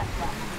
that's left.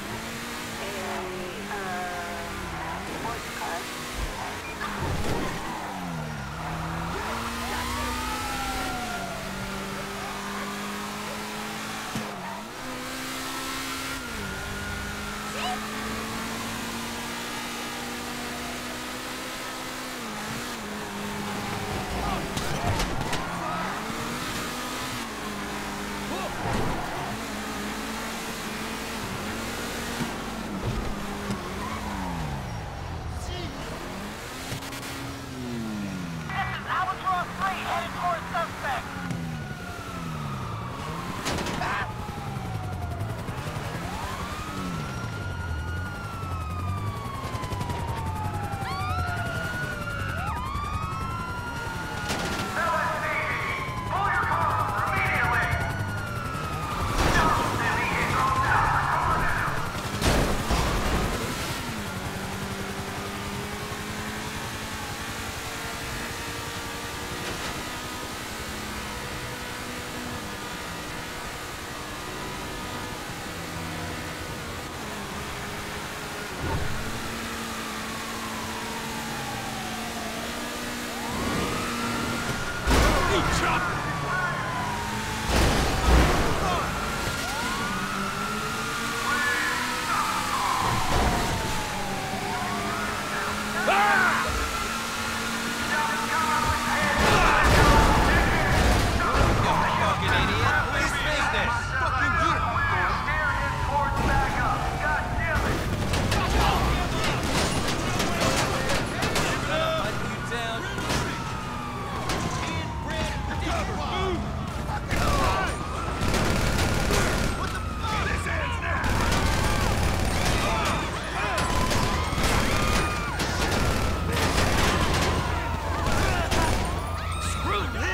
Ah! rude.